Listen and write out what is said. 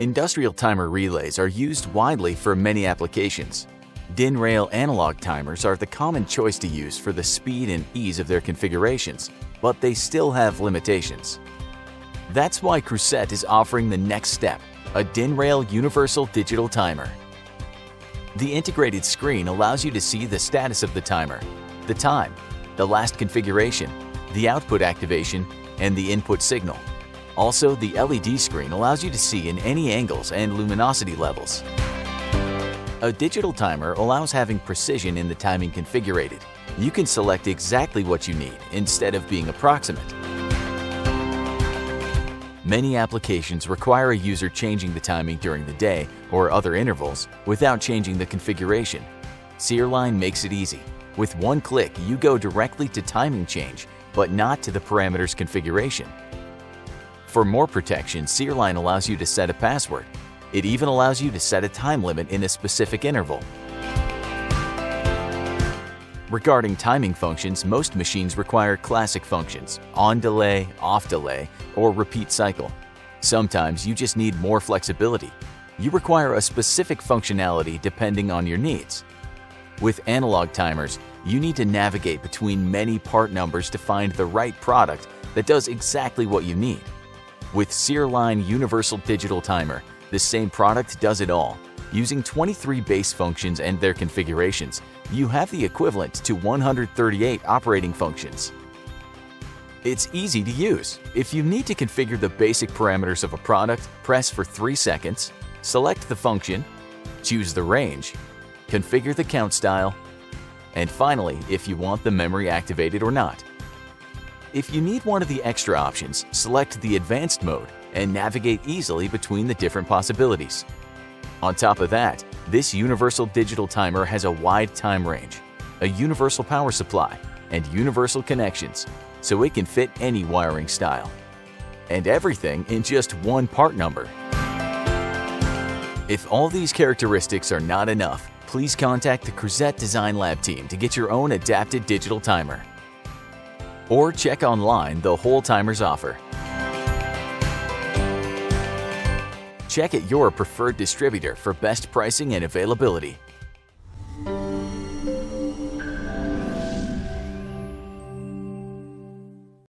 Industrial timer relays are used widely for many applications. DIN rail analog timers are the common choice to use for the speed and ease of their configurations, but they still have limitations. That's why Crouzet is offering the next step, a DIN rail universal digital timer. The integrated screen allows you to see the status of the timer, the time, the last configuration, the output activation, and the input signal. Also, the LED screen allows you to see in any angles and luminosity levels. A digital timer allows having precision in the timing configured. You can select exactly what you need instead of being approximate. Many applications require a user changing the timing during the day or other intervals without changing the configuration. Syr-line makes it easy. With one click, you go directly to timing change, but not to the parameters configuration. For more protection, Syr-line allows you to set a password. It even allows you to set a time limit in a specific interval. Regarding timing functions, most machines require classic functions, on delay, off delay, or repeat cycle. Sometimes you just need more flexibility. You require a specific functionality depending on your needs. With analog timers, you need to navigate between many part numbers to find the right product that does exactly what you need. With Syr-line Universal Digital Timer, the same product does it all. Using 23 base functions and their configurations, you have the equivalent to 138 operating functions. It's easy to use. If you need to configure the basic parameters of a product, press for 3 seconds, select the function, choose the range, configure the count style, and finally, if you want the memory activated or not. If you need one of the extra options, select the Advanced mode and navigate easily between the different possibilities. On top of that, this universal digital timer has a wide time range, a universal power supply, and universal connections, so it can fit any wiring style. And everything in just one part number. If all these characteristics are not enough, please contact the Crouzet Design Lab team to get your own adapted digital timer or check online the whole timer's offer. Check at your preferred distributor for best pricing and availability.